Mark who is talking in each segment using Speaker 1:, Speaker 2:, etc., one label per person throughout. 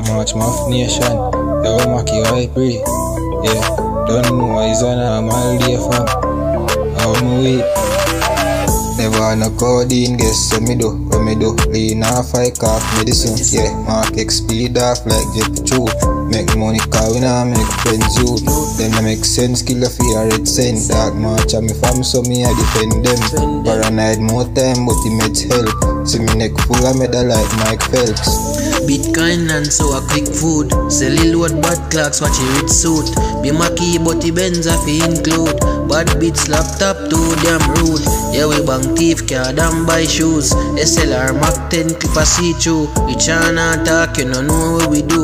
Speaker 1: much Muff Nation. Yo, Makie, I pray. Yeah, don't know, why he's on a mile day fam. I'm wait. Never no codeine, guess what me do, what me do Lean off, I cough medicine, yeah Mark X speed off like jet true Make money nah make friends you Then I make sense, kill a fear red cent Dark march and me fam so me I defend them Paranoid more time but it meds help See me neck full of medal like Mike Phelps
Speaker 2: Bitcoin and so a quick food. Sell it load bad clocks, watch it with suit. Be my key, but the Benz a fi include. Bad beats, laptop, too damn rude. Yeah, we bang thief, car, damn buy shoes. SLR Mac 10 clip a see through. We chana talk, you no know what we do.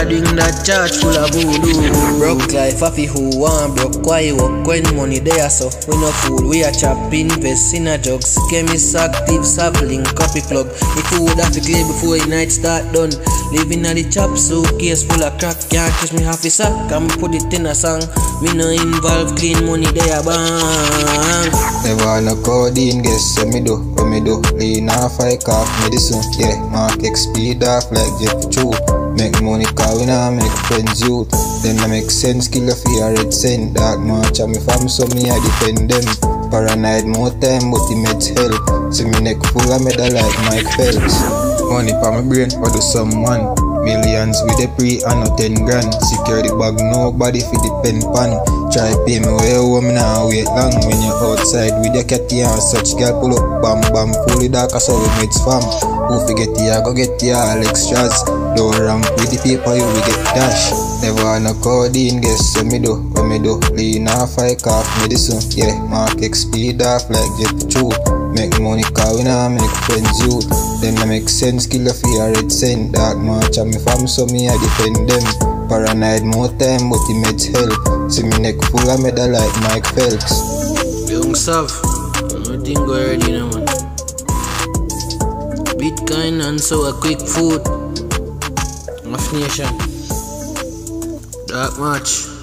Speaker 2: Guarding that charge full of voodoo. Broke life, afi who want broke. Why work when money there, so we no fool. We a chop invest in a jugs. Chemist active, sapling, copy plug. The food have to clear before the night start done. Living at the chop suitcase full of crack. Can't kiss me half a sack. Can put it in a song. Me no involve clean money there bang.
Speaker 1: Never no codeine, guess what me do, what me do Lean off, I cough medicine, yeah Mark X speed off like jet true Make money cause nah make friends youth Then I make sense, kill a fear red cent Dark march and me fam so me I defend them. Paranoid more time but it meds help See me neck full of medal like Mike Phelps. Money pa my brain, what do someone Millions with a pre and no 10 grand. Secure the bag, nobody fi depend pan. Try pay me home, me nah wait long. When you outside with your catty and such Girl pull up, bam bam, fully dark as we mates fam Who forget ya, go get ya all extras Don't ramp with the people, you will get dash. Never no codeine, guess what me do, what me do? Lean off, I cough medicine, yeah Mark speed off like true Make money cause we nah make friends youth Then I make sense, kill a fear red cent. Dark march me fam so me I defend them. Paranoid more time but it meds help. See me neck full of medal like Mike Phelps.
Speaker 2: Young Sav, everything go already now man. Bitcoin and so a quick food. Muff Nation. Dark March.